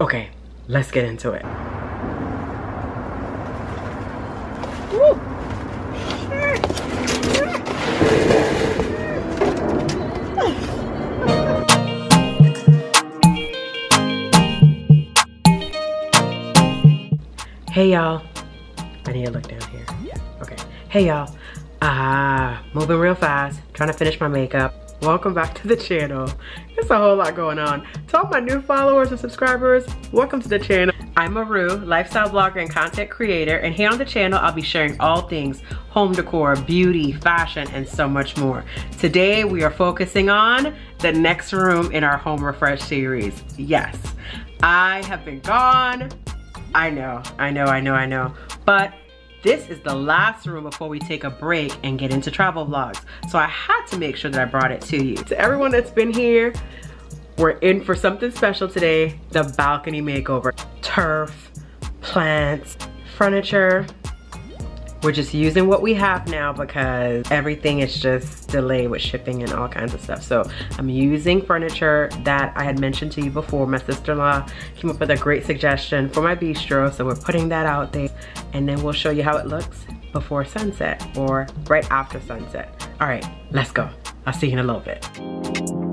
Okay, let's get into it. Hey y'all. I need to look down here. Yeah, okay. Hey y'all. Ah, uh, moving real fast, trying to finish my makeup. Welcome back to the channel. There's a whole lot going on. To all my new followers and subscribers, welcome to the channel. I'm Maru, lifestyle blogger and content creator, and here on the channel, I'll be sharing all things home decor, beauty, fashion, and so much more. Today, we are focusing on the next room in our home refresh series. Yes, I have been gone I know, I know, I know, I know. But this is the last room before we take a break and get into travel vlogs. So I had to make sure that I brought it to you. To everyone that's been here, we're in for something special today, the balcony makeover. Turf, plants, furniture, we're just using what we have now because everything is just delayed with shipping and all kinds of stuff. So I'm using furniture that I had mentioned to you before. My sister-in-law came up with a great suggestion for my bistro. So we're putting that out there and then we'll show you how it looks before sunset or right after sunset. All right, let's go. I'll see you in a little bit.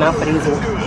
Watching out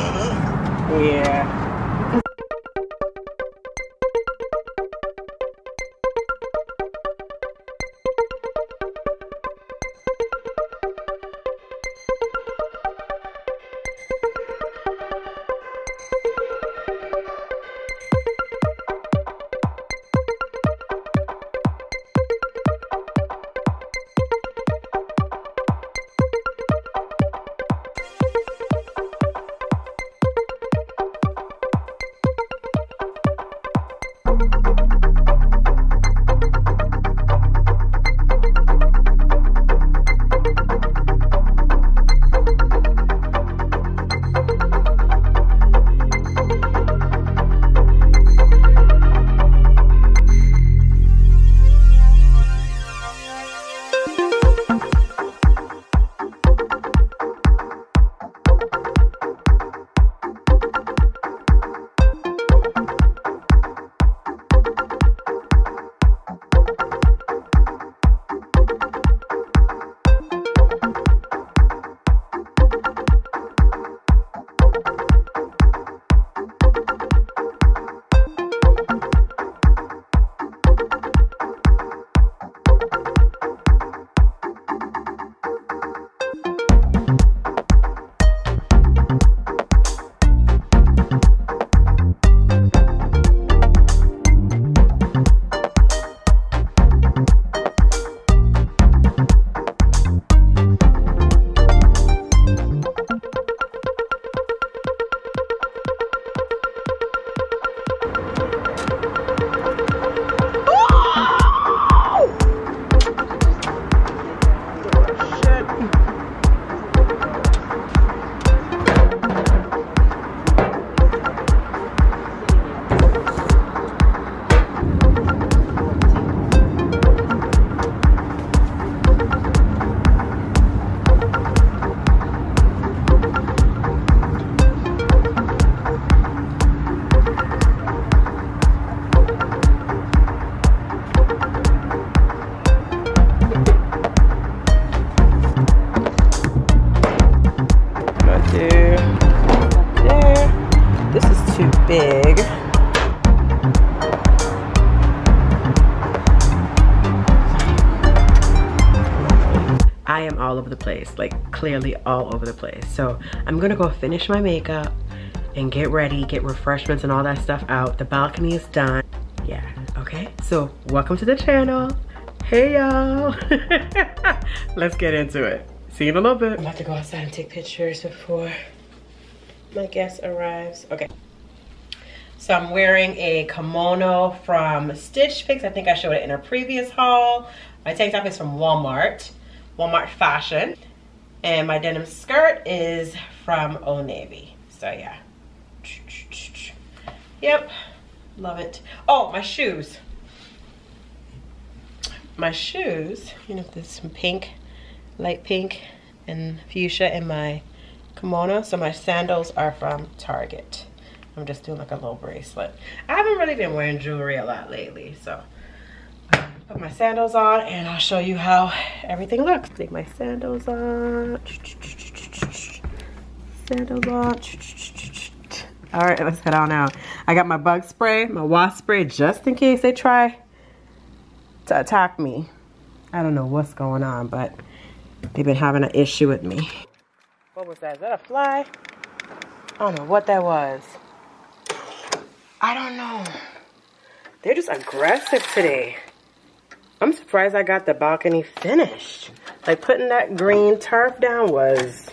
place, like clearly all over the place. So I'm gonna go finish my makeup and get ready, get refreshments and all that stuff out. The balcony is done. Yeah, okay. So welcome to the channel. Hey y'all. Let's get into it. See you in a little bit. I'm about to go outside and take pictures before my guest arrives. Okay. So I'm wearing a kimono from Stitch Fix. I think I showed it in a previous haul. My tank top is from Walmart. Walmart Fashion. And my denim skirt is from Old Navy. So yeah. Yep, love it. Oh, my shoes. My shoes, you know, there's some pink, light pink and fuchsia in my kimono. So my sandals are from Target. I'm just doing like a little bracelet. I haven't really been wearing jewelry a lot lately, so put my sandals on and I'll show you how everything looks. Take my sandals on. Sandals on. All right, let's head on out. I got my bug spray, my wasp spray, just in case they try to attack me. I don't know what's going on, but they've been having an issue with me. What was that? Is that a fly? I don't know what that was. I don't know. They're just aggressive today. I'm surprised I got the balcony finished. Like putting that green turf down was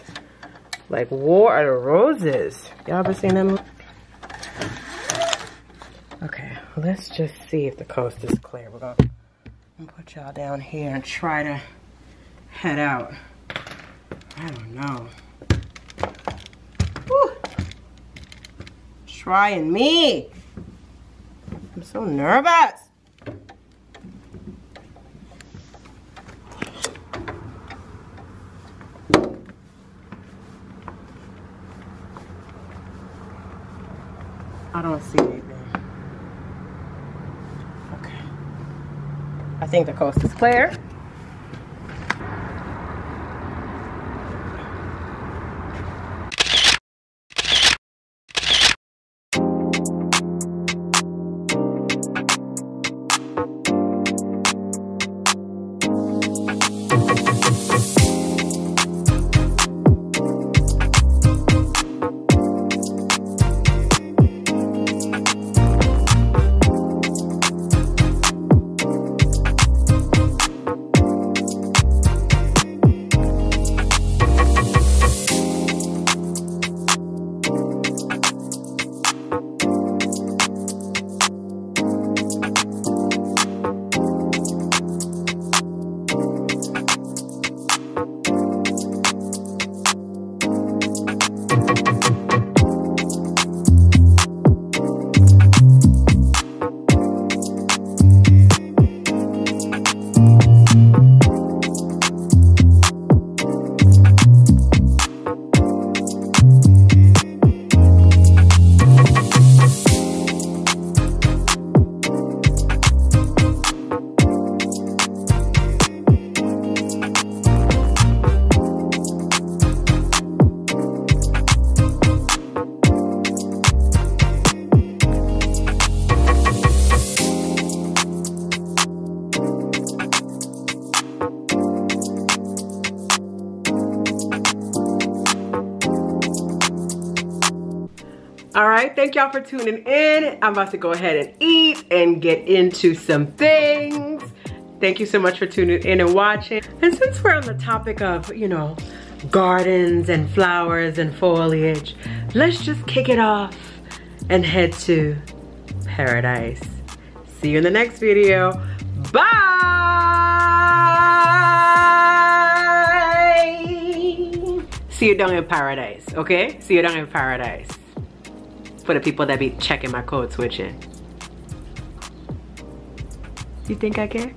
like War of the Roses. Y'all ever seen them? Okay, let's just see if the coast is clear. We're gonna put y'all down here and try to head out. I don't know. Whew. Trying me. I'm so nervous. I don't see anything. Okay. I think the coast is clear. All right, thank y'all for tuning in. I'm about to go ahead and eat and get into some things. Thank you so much for tuning in and watching. And since we're on the topic of, you know, gardens and flowers and foliage, let's just kick it off and head to paradise. See you in the next video. Bye! See you down in paradise, okay? See you down in paradise for the people that be checking my code switching. You think I care?